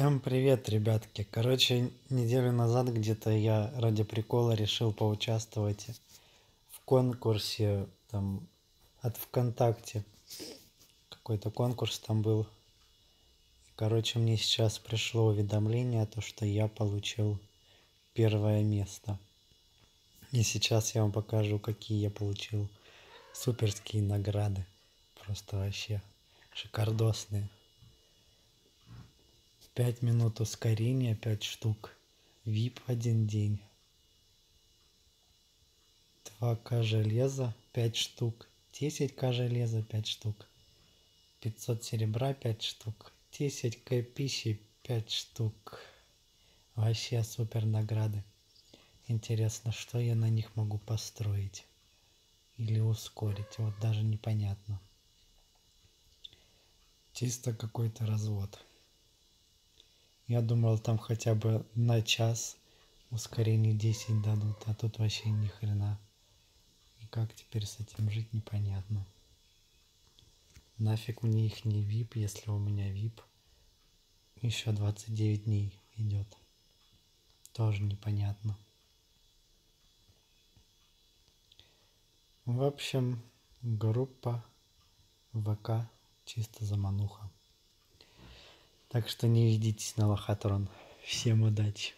Всем привет, ребятки. Короче, неделю назад где-то я ради прикола решил поучаствовать в конкурсе там от ВКонтакте. Какой-то конкурс там был. Короче, мне сейчас пришло уведомление, то что я получил первое место. И сейчас я вам покажу, какие я получил суперские награды. Просто вообще шикардосные. 5 минут ускорения 5 штук. Vip один день. 2к железа 5 штук. 10к железа 5 штук. 500 серебра 5 штук. 10к пищи 5 штук. Вообще супер награды. Интересно что я на них могу построить или ускорить? Вот даже непонятно. Чисто какой-то развод я думал, там хотя бы на час ускорение 10 дадут, а тут вообще ни хрена. И как теперь с этим жить, непонятно. Нафиг мне их не VIP, если у меня VIP еще 29 дней идет. Тоже непонятно. В общем, группа ВК чисто замануха. Так что не ведитесь на лохотрон. Всем удачи!